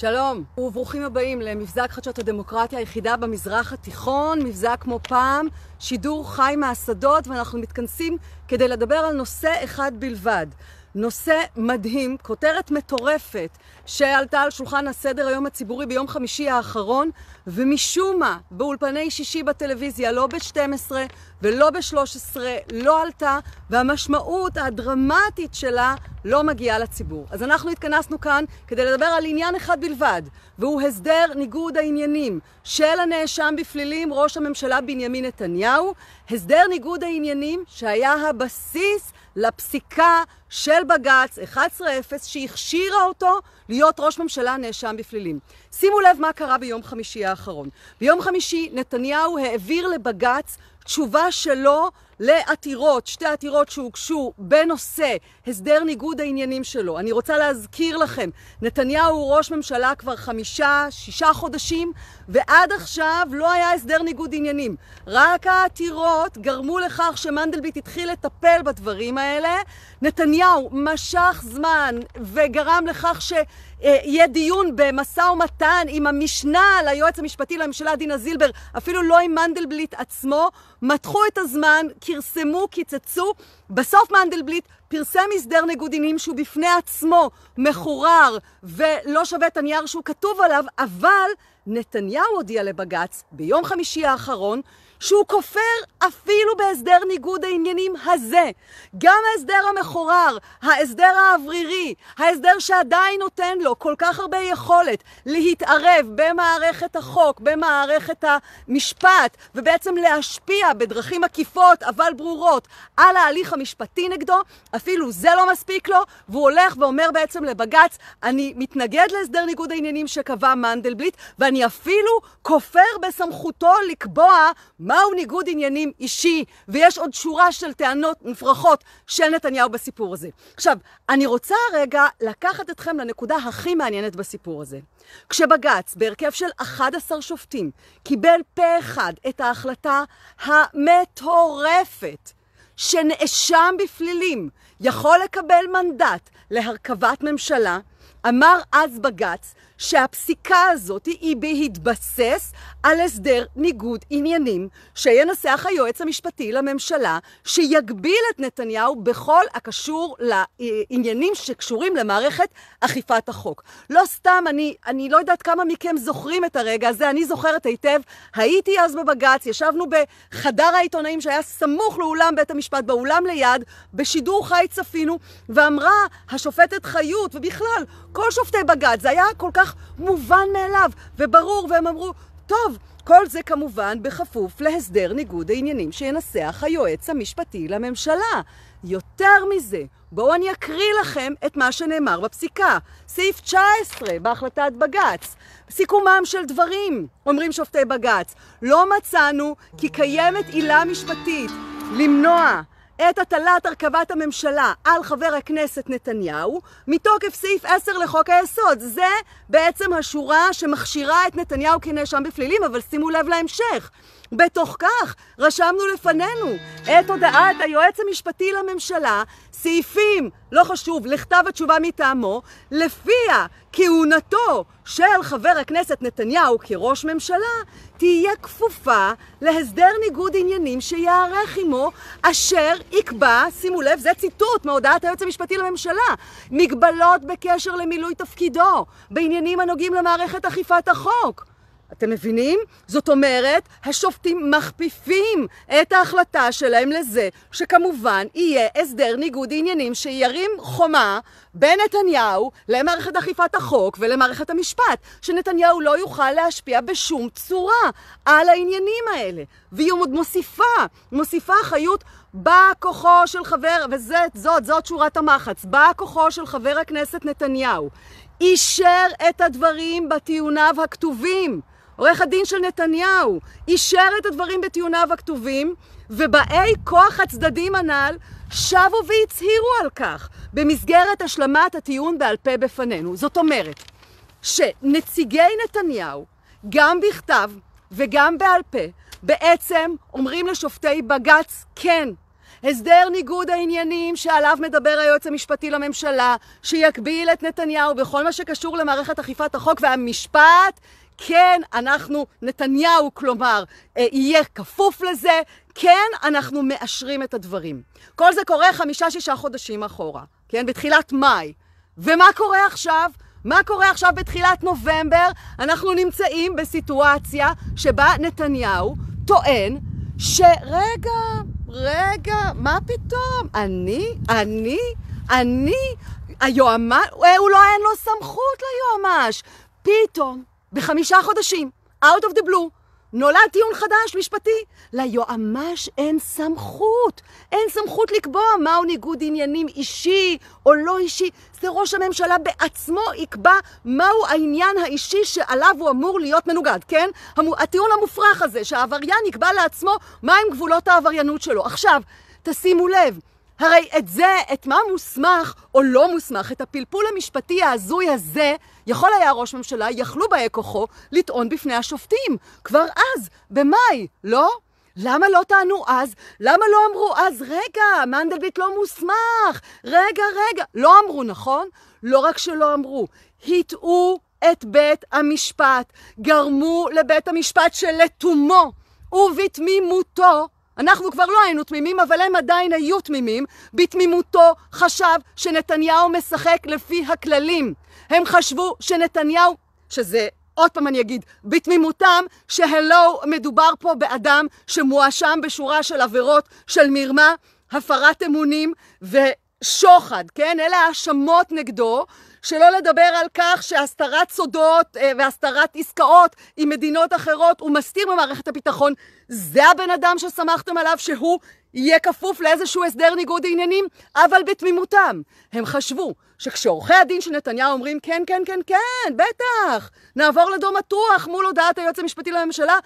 שלום, וברוכים הבאים למבזק חדשות הדמוקרטיה היחידה במזרח התיכון, מבזק כמו פעם, שידור חי מהשדות, ואנחנו מתכנסים כדי לדבר על נושא אחד בלבד. נושא מדהים, כותרת מטורפת, שעלתה על שולחן הסדר היום הציבורי ביום חמישי האחרון, ומשום מה, באולפני שישי בטלוויזיה, לא ב-12 ולא ב-13, לא עלתה, והמשמעות הדרמטית שלה לא מגיעה לציבור. אז אנחנו התכנסנו כאן כדי לדבר על עניין אחד בלבד, והוא הסדר ניגוד העניינים של הנאשם בפלילים, ראש הממשלה בנימין נתניהו, הסדר ניגוד העניינים שהיה הבסיס לפסיקה של בג"ץ 11-0 שהכשירה אותו להיות ראש ממשלה נאשם בפלילים. שימו לב מה קרה ביום חמישי האחרון. ביום חמישי נתניהו העביר לבג"ץ תשובה שלו לעתירות, שתי עתירות שהוגשו בנושא הסדר ניגוד העניינים שלו. אני רוצה להזכיר לכם, נתניהו הוא ראש ממשלה כבר חמישה, שישה חודשים, ועד עכשיו לא היה הסדר ניגוד עניינים. רק העתירות גרמו לכך שמנדלבליט התחיל לטפל בדברים האלה. נתניהו משך זמן וגרם לכך ש... יהיה דיון במשא ומתן עם המשנה ליועץ המשפטי לממשלה דינה זילבר, אפילו לא עם מנדלבליט עצמו, מתחו את הזמן, כרסמו, קיצצו. בסוף מנדלבליט פרסם הסדר ניגוד עניינים שהוא בפני עצמו מחורר ולא שווה את הנייר שהוא כתוב עליו, אבל נתניהו הודיע לבג"ץ ביום חמישי האחרון שהוא כופר אפילו בהסדר ניגוד העניינים הזה. גם ההסדר המחורר, ההסדר האוורירי, ההסדר שעדיין נותן לו כל כך הרבה יכולת להתערב במערכת החוק, במערכת המשפט, ובעצם להשפיע בדרכים עקיפות אבל ברורות על ההליך המשפטי נגדו, אפילו זה לא מספיק לו, והוא הולך ואומר בעצם לבג"ץ, אני מתנגד להסדר ניגוד העניינים שקבע מנדלבליט, ואני אפילו כופר בסמכותו לקבוע מהו ניגוד עניינים אישי, ויש עוד שורה של טענות מופרכות של נתניהו בסיפור הזה. עכשיו, אני רוצה רגע לקחת אתכם לנקודה הכי מעניינת בסיפור הזה. כשבג"ץ, בהרכב של 11 שופטים, קיבל פה אחד את ההחלטה המטורפת שנאשם בפלילים יכול לקבל מנדט להרכבת ממשלה, אמר אז בג"ץ שהפסיקה הזאת היא בהתבסס על הסדר ניגוד עניינים שינסח היועץ המשפטי לממשלה שיגביל את נתניהו בכל הקשור לעניינים שקשורים למערכת אכיפת החוק. לא סתם, אני, אני לא יודעת כמה מכם זוכרים את הרגע הזה, אני זוכרת היטב, הייתי אז בבג"ץ, ישבנו בחדר העיתונאים שהיה סמוך לאולם בית המשפט, באולם ליד, בשידור חי צפינו, ואמרה השופטת חיות, ובכלל, כל שופטי בג"ץ, זה היה כל כך מובן מאליו וברור, והם אמרו, טוב, כל זה כמובן בכפוף להסדר ניגוד העניינים שינסח היועץ המשפטי לממשלה. יותר מזה, בואו אני אקריא לכם את מה שנאמר בפסיקה. סעיף 19 בהחלטת בג"ץ. סיכומם של דברים, אומרים שופטי בג"ץ, לא מצאנו כי קיימת עילה משפטית למנוע את הטלת הרכבת הממשלה על חבר הכנסת נתניהו מתוקף סעיף 10 לחוק היסוד. זה בעצם השורה שמכשירה את נתניהו כנאשם בפלילים, אבל שימו לב להמשך. בתוך כך רשמנו לפנינו את הודעת היועץ המשפטי לממשלה, סעיפים, לא חשוב, לכתב התשובה מטעמו, לפיה כהונתו של חבר הכנסת נתניהו כראש ממשלה תהיה כפופה להסדר ניגוד עניינים שיערך עמו, אשר יקבע, שימו לב, זה ציטוט מהודעת היועץ המשפטי לממשלה, מגבלות בקשר למילוי תפקידו, בעניינים הנוגעים למערכת אכיפת החוק. אתם מבינים? זאת אומרת, השופטים מכפיפים את ההחלטה שלהם לזה שכמובן יהיה הסדר ניגוד עניינים שירים חומה בין נתניהו למערכת אכיפת החוק ולמערכת המשפט, שנתניהו לא יוכל להשפיע בשום צורה על העניינים האלה. והיא עוד מוסיפה, מוסיפה חיות בא כוחו של חבר, וזאת, זאת שורת המחץ, בא כוחו של חבר הכנסת נתניהו, אישר את הדברים בטיעוניו הכתובים. עורך הדין של נתניהו אישר את הדברים בטיעוניו הכתובים, ובאי כוח הצדדים הנ"ל שבו והצהירו על כך במסגרת השלמת הטיעון בעל פה בפנינו. זאת אומרת, שנציגי נתניהו, גם בכתב וגם בעל פה, בעצם אומרים לשופטי בג"ץ, כן, הסדר ניגוד העניינים שעליו מדבר היועץ המשפטי לממשלה, שיגביל את נתניהו בכל מה שקשור למערכת אכיפת החוק והמשפט, כן, אנחנו, נתניהו, כלומר, אה, יהיה כפוף לזה, כן, אנחנו מאשרים את הדברים. כל זה קורה חמישה-שישה חודשים אחורה, כן? בתחילת מאי. ומה קורה עכשיו? מה קורה עכשיו בתחילת נובמבר? אנחנו נמצאים בסיטואציה שבה נתניהו טוען שרגע, רגע, מה פתאום? אני, אני, אני, היועמ"ש, הוא לא אין לו סמכות ליועמ"ש. פתאום, בחמישה חודשים, out of the blue, נולד טיעון חדש, משפטי. ליועמ"ש אין סמכות. אין סמכות לקבוע מהו ניגוד עניינים אישי או לא אישי. זה ראש הממשלה בעצמו יקבע מהו העניין האישי שעליו הוא אמור להיות מנוגד, כן? הטיעון המופרך הזה, שהעבריין יקבע לעצמו מהם גבולות העבריינות שלו. עכשיו, תשימו לב, הרי את זה, את מה מוסמך או לא מוסמך, את הפלפול המשפטי ההזוי הזה, יכול היה ראש ממשלה, יכלו באי כוחו, לטעון בפני השופטים. כבר אז, במאי, לא? למה לא טענו אז? למה לא אמרו אז, רגע, מנדלבליט לא מוסמך, רגע, רגע. לא אמרו, נכון? לא רק שלא אמרו, הטעו את בית המשפט, גרמו לבית המשפט שלתומו ובתמימותו אנחנו כבר לא היינו תמימים, אבל הם עדיין היו תמימים. בתמימותו חשב שנתניהו משחק לפי הכללים. הם חשבו שנתניהו, שזה, עוד פעם אני אגיד, בתמימותם, שהלו, מדובר פה באדם שמואשם בשורה של עבירות של מרמה, הפרת אמונים ושוחד, כן? אלה האשמות נגדו. שלא לדבר על כך שהסתרת סודות אה, והסתרת עסקאות עם מדינות אחרות הוא מסתיר במערכת הביטחון. זה הבן אדם שסמכתם עליו שהוא יהיה כפוף לאיזשהו הסדר ניגוד עניינים, אבל בתמימותם. הם חשבו שכשעורכי הדין של נתניהו אומרים כן, כן, כן, כן, בטח, נעבור לדום מתוח מול הודעת היועץ המשפטי לממשלה,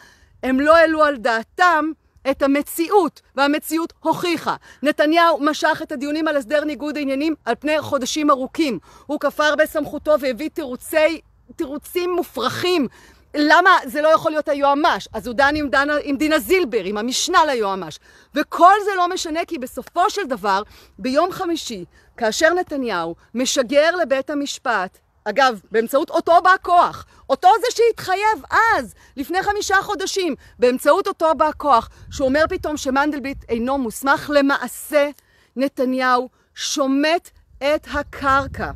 הם לא העלו על דעתם את המציאות, והמציאות הוכיחה. נתניהו משך את הדיונים על הסדר ניגוד העניינים על פני חודשים ארוכים. הוא כפר בסמכותו והביא תירוצי, תירוצים מופרכים. למה זה לא יכול להיות היועמ"ש? אז הוא דן עם, דן עם דינה זילבר, עם המשנה ליועמ"ש. וכל זה לא משנה כי בסופו של דבר, ביום חמישי, כאשר נתניהו משגר לבית המשפט אגב, באמצעות אותו בא כוח, אותו זה שהתחייב אז, לפני חמישה חודשים, באמצעות אותו בא כוח, שהוא אומר פתאום שמנדלבליט אינו מוסמך, למעשה נתניהו שומט את הקרקע.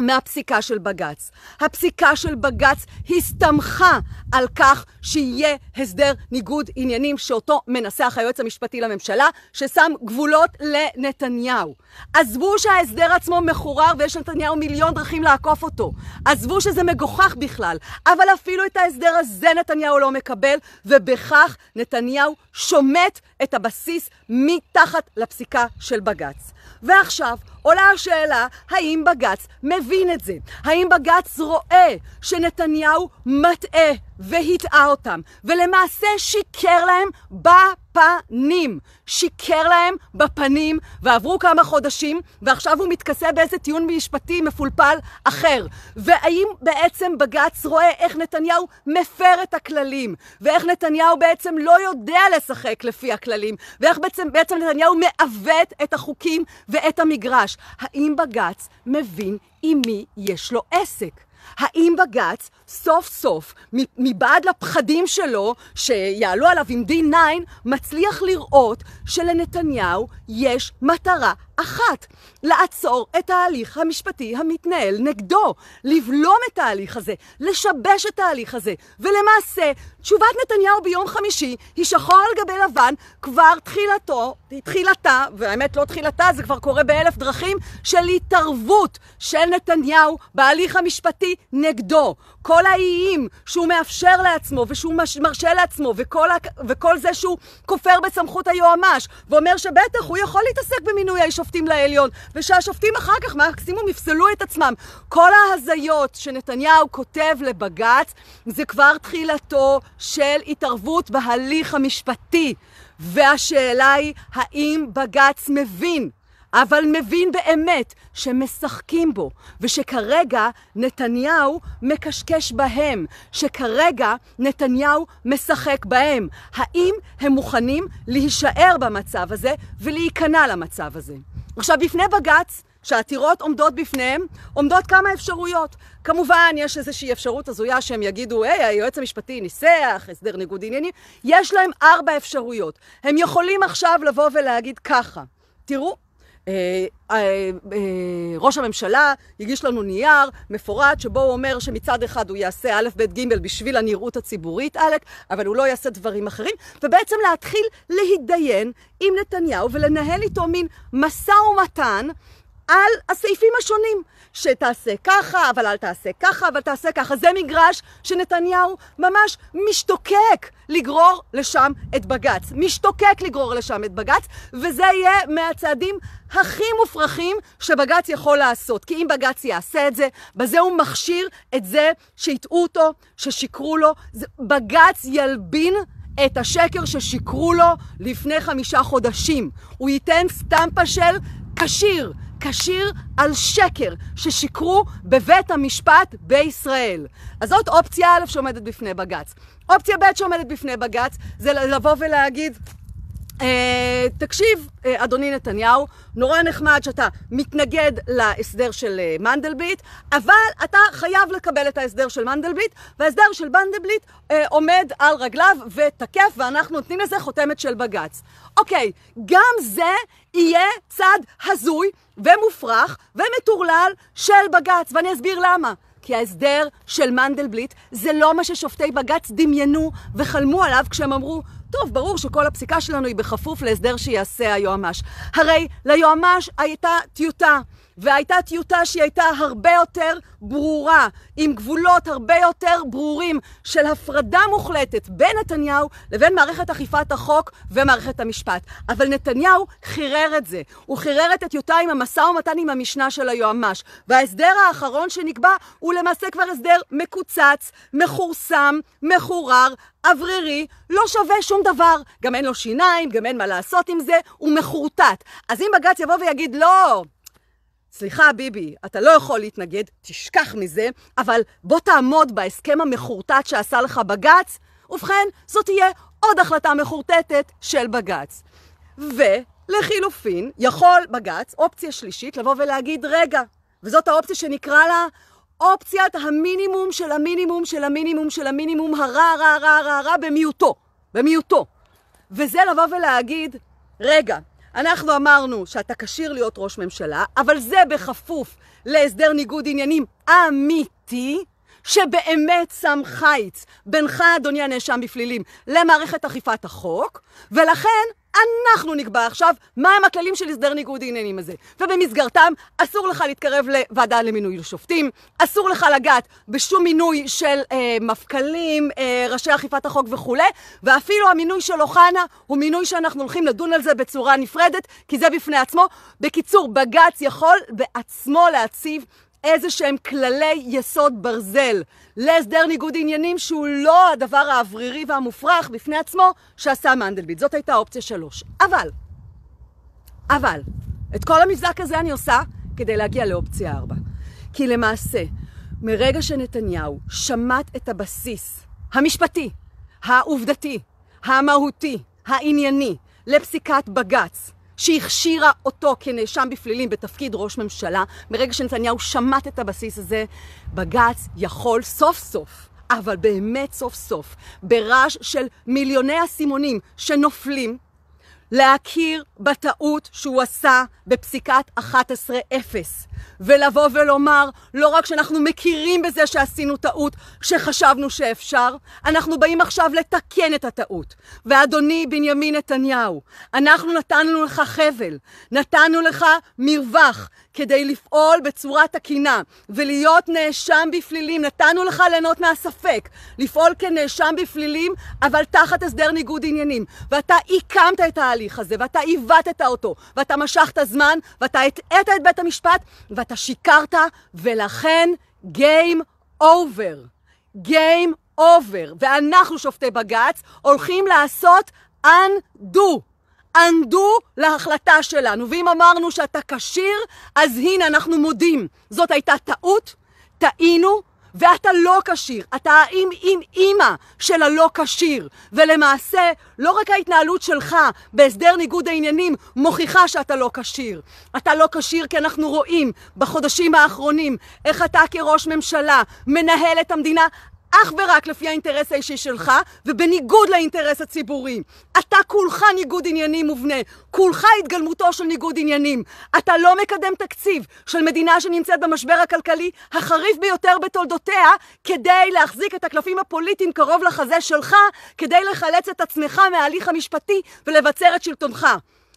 מהפסיקה של בג"ץ. הפסיקה של בג"ץ הסתמכה על כך שיהיה הסדר ניגוד עניינים שאותו מנסח היועץ המשפטי לממשלה, ששם גבולות לנתניהו. עזבו שההסדר עצמו מחורר ויש לנתניהו מיליון דרכים לעקוף אותו. עזבו שזה מגוחך בכלל, אבל אפילו את ההסדר הזה נתניהו לא מקבל, ובכך נתניהו שומט את הבסיס מתחת לפסיקה של בג"ץ. ועכשיו עולה השאלה, האם בג"ץ מבין את זה? האם בג"ץ רואה שנתניהו מטעה והטעה אותם, ולמעשה שיקר להם בפנים. שיקר להם בפנים, ועברו כמה חודשים, ועכשיו הוא מתכסה באיזה טיעון משפטי מפולפל אחר. והאם בעצם בג"ץ רואה איך נתניהו מפר את הכללים, ואיך נתניהו בעצם לא יודע לשחק לפי הכללים, ואיך בעצם, בעצם נתניהו מעוות את החוקים ואת המגרש. האם בג"ץ מבין עם מי יש לו עסק? האם בג"ץ סוף סוף, מבעד לפחדים שלו, שיעלו עליו עם D9, מצליח לראות שלנתניהו יש מטרה אחת, לעצור את ההליך המשפטי המתנהל נגדו, לבלום את ההליך הזה, לשבש את ההליך הזה, ולמעשה, תשובת נתניהו ביום חמישי היא שחור על גבי לבן, כבר תחילתו, תחילתה, והאמת לא תחילתה, זה כבר קורה באלף דרכים, של התערבות של נתניהו בהליך המשפטי נגדו. כל האיים שהוא מאפשר לעצמו ושהוא מרשה לעצמו וכל. וכל זה שהוא כופר בסמכות היועמ"ש ואומר שבטח הוא יכול להתעסק במינוי השופטים לעליון ושהשופטים אחר כך מקסימום יפסלו את עצמם. כל ההזיות שנתניהו כותב לבג"ץ זה כבר תחילתו של התערבות בהליך המשפטי והשאלה היא האם בג"ץ מבין אבל מבין באמת שמשחקים בו, ושכרגע נתניהו מקשקש בהם, שכרגע נתניהו משחק בהם. האם הם מוכנים להישאר במצב הזה ולהיכנע למצב הזה? עכשיו, בפני בג"ץ, שהעתירות עומדות בפניהם, עומדות כמה אפשרויות. כמובן, יש איזושהי אפשרות הזויה שהם יגידו, היי, היועץ המשפטי ניסח, הסדר ניגוד עניינים. יש להם ארבע אפשרויות. הם יכולים עכשיו לבוא ולהגיד ככה, תראו, ראש הממשלה הגיש לנו נייר מפורט שבו הוא אומר שמצד אחד הוא יעשה א', ב', ג' בשביל הנראות הציבורית, עלק, אבל הוא לא יעשה דברים אחרים, ובעצם להתחיל להתדיין עם נתניהו ולנהל איתו מין משא ומתן על הסעיפים השונים. שתעשה ככה, אבל אל תעשה ככה, אבל תעשה ככה. זה מגרש שנתניהו ממש משתוקק לגרור לשם את בג"ץ. משתוקק לגרור לשם את בג"ץ, וזה יהיה מהצעדים הכי מופרכים שבג"ץ יכול לעשות. כי אם בג"ץ יעשה את זה, בזה הוא מכשיר את זה שהטעו אותו, ששיקרו לו. בג"ץ ילבין את השקר ששיקרו לו לפני חמישה חודשים. הוא ייתן סטמפה של כשיר. כשיר על שקר ששיקרו בבית המשפט בישראל. אז זאת אופציה א' שעומדת בפני בג"ץ. אופציה ב' שעומדת בפני בג"ץ זה לבוא ולהגיד אה, תקשיב, אה, אדוני נתניהו, נורא נחמד שאתה מתנגד להסדר של אה, מנדלבליט, אבל אתה חייב לקבל את ההסדר של מנדלבליט, וההסדר של מנדלבליט אה, עומד על רגליו ותקף, ואנחנו נותנים לזה חותמת של בג"ץ. אוקיי, גם זה יהיה צעד הזוי ומופרך ומטורלל של בג"ץ, ואני אסביר למה. כי ההסדר של מנדלבליט זה לא מה ששופטי בג"ץ דמיינו וחלמו עליו כשהם אמרו טוב, ברור שכל הפסיקה שלנו היא בכפוף להסדר שיעשה היועמ"ש. הרי ליועמ"ש הייתה טיוטה, והייתה טיוטה שהיא הייתה הרבה יותר ברורה, עם גבולות הרבה יותר ברורים של הפרדה מוחלטת בין נתניהו לבין מערכת אכיפת החוק ומערכת המשפט. אבל נתניהו חירר את זה. הוא חירר את הטיוטה עם המשא ומתן עם המשנה של היועמ"ש. וההסדר האחרון שנקבע הוא למעשה כבר הסדר מקוצץ, מכורסם, מחורר, אוורירי, לא שווה שום דבר. גם אין לו שיניים, גם אין מה לעשות עם זה, הוא מחורטט. אז אם בג"ץ יבוא ויגיד, לא, סליחה, ביבי, אתה לא יכול להתנגד, תשכח מזה, אבל בוא תעמוד בהסכם המחורטט שעשה לך בג"ץ, ובכן, זאת תהיה עוד החלטה מחורטטת של בג"ץ. ולחילופין, יכול בג"ץ, אופציה שלישית, לבוא ולהגיד, רגע, וזאת האופציה שנקרא לה אופציית המינימום של המינימום של המינימום של המינימום הרע, רע, רע, רע, רע, במיעוטו. במיעוטו. וזה לבוא ולהגיד, רגע, אנחנו אמרנו שאתה כשיר להיות ראש ממשלה, אבל זה בכפוף להסדר ניגוד עניינים אמיתי, שבאמת שם חיץ בינך, אדוני הנאשם בפלילים, למערכת אכיפת החוק, ולכן אנחנו נקבע עכשיו מהם הכללים של הסדר ניגוד העניינים הזה. ובמסגרתם אסור לך להתקרב לוועדה למינוי לשופטים, אסור לך לגעת בשום מינוי של אה, מפכ"לים, אה, ראשי אכיפת החוק וכולי, ואפילו המינוי של אוחנה הוא מינוי שאנחנו הולכים לדון על זה בצורה נפרדת, כי זה בפני עצמו. בקיצור, בג"ץ יכול בעצמו להציב איזה שהם כללי יסוד ברזל להסדר ניגוד עניינים שהוא לא הדבר האוורירי והמופרך בפני עצמו שעשה מנדלבליט. זאת הייתה אופציה שלוש. אבל, אבל, את כל המבזק הזה אני עושה כדי להגיע לאופציה ארבע. כי למעשה, מרגע שנתניהו שמט את הבסיס המשפטי, העובדתי, המהותי, הענייני, לפסיקת בג"ץ, שהכשירה אותו כנאשם בפלילים בתפקיד ראש ממשלה, מרגע שנתניהו שמט את הבסיס הזה, בג"ץ יכול סוף סוף, אבל באמת סוף סוף, ברעש של מיליוני אסימונים שנופלים, להכיר בטעות שהוא עשה בפסיקת 11-0 ולבוא ולומר לא רק שאנחנו מכירים בזה שעשינו טעות שחשבנו שאפשר, אנחנו באים עכשיו לתקן את הטעות. ואדוני בנימין נתניהו, אנחנו נתנו לך חבל, נתנו לך מרווח כדי לפעול בצורה תקינה ולהיות נאשם בפלילים, נתנו לך ליהנות מהספק, לפעול כנאשם בפלילים אבל תחת הסדר ניגוד עניינים. ואתה עיקמת את ההליך הזה ואתה עיוותת אותו ואתה משכת זמן ואתה הטעית את בית המשפט ואתה שיקרת ולכן Game over. Game over. ואנחנו שופטי בג"ץ הולכים לעשות undo. ענדו להחלטה שלנו. ואם אמרנו שאתה כשיר, אז הנה אנחנו מודים. זאת הייתה טעות, טעינו, ואתה לא כשיר, אתה האם עם אימא של הלא כשיר. ולמעשה, לא רק ההתנהלות שלך בהסדר ניגוד העניינים מוכיחה שאתה לא כשיר. אתה לא כשיר כי אנחנו רואים בחודשים האחרונים איך אתה כראש ממשלה מנהל את המדינה אך ורק לפי האינטרס האישי שלך, ובניגוד לאינטרס הציבורי. אתה כולך ניגוד עניינים מובנה, כולך התגלמותו של ניגוד עניינים. אתה לא מקדם תקציב של מדינה שנמצאת במשבר הכלכלי החריף ביותר בתולדותיה, כדי להחזיק את הקלפים הפוליטיים קרוב לחזה שלך, כדי לחלץ את עצמך מההליך המשפטי ולבצר את שלטונך.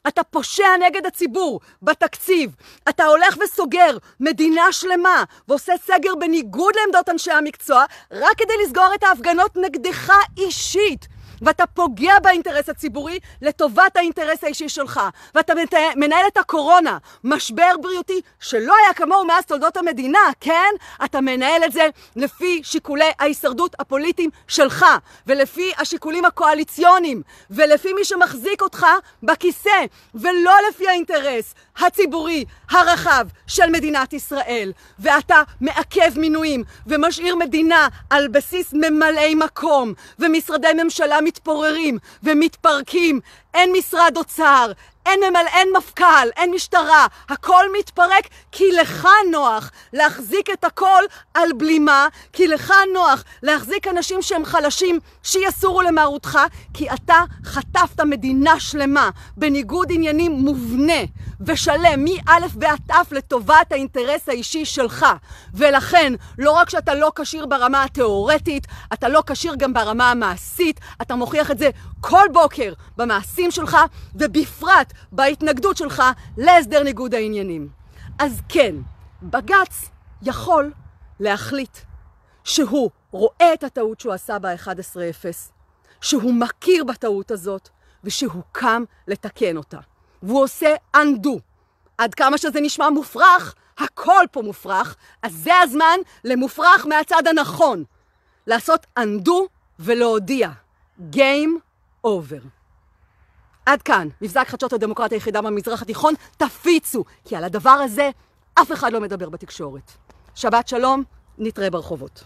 אתה פושע נגד הציבור בתקציב. אתה הולך וסוגר מדינה שלמה ועושה סגר בניגוד לעמדות אנשי המקצוע רק כדי לסגור את ההפגנות נגדך אישית. ואתה פוגע באינטרס הציבורי לטובת האינטרס האישי שלך. ואתה מנהל את הקורונה, משבר בריאותי שלא היה כמוהו מאז תולדות המדינה, כן? אתה מנהל את זה לפי שיקולי ההישרדות הפוליטיים שלך, ולפי השיקולים הקואליציוניים, ולפי מי שמחזיק אותך בכיסא, ולא לפי האינטרס הציבורי הרחב של מדינת ישראל. ואתה מעכב מינויים ומשאיר מדינה על בסיס ממלאי מקום, ומשרדי ממשלה מתפוררים ומתפרקים. אין משרד אוצר, אין ממלא, אין מפכ"ל, אין משטרה, הכל מתפרק כי לך נוח להחזיק את הכל על בלימה, כי לך נוח להחזיק אנשים שהם חלשים שיסורו למרותך, כי אתה חטפת מדינה שלמה בניגוד עניינים מובנה ושלם מא' ועד ת' לטובת האינטרס האישי שלך. ולכן, לא רק שאתה לא כשיר ברמה התיאורטית, אתה לא כשיר גם ברמה המעשית, אתה מוכיח את זה כל בוקר במעשים שלך, ובפרט בהתנגדות שלך להסדר ניגוד העניינים. אז כן, בג"ץ יכול להחליט שהוא רואה את הטעות שהוא עשה ב-11-0, שהוא מכיר בטעות הזאת, ושהוא קם לתקן אותה. והוא עושה undo. עד כמה שזה נשמע מופרך, הכל פה מופרך, אז זה הזמן למופרך מהצד הנכון. לעשות undo ולהודיע. Game over. עד כאן, מבזק חדשות הדמוקרטיה היחידה במזרח התיכון, תפיצו, כי על הדבר הזה אף אחד לא מדבר בתקשורת. שבת שלום, נתראה ברחובות.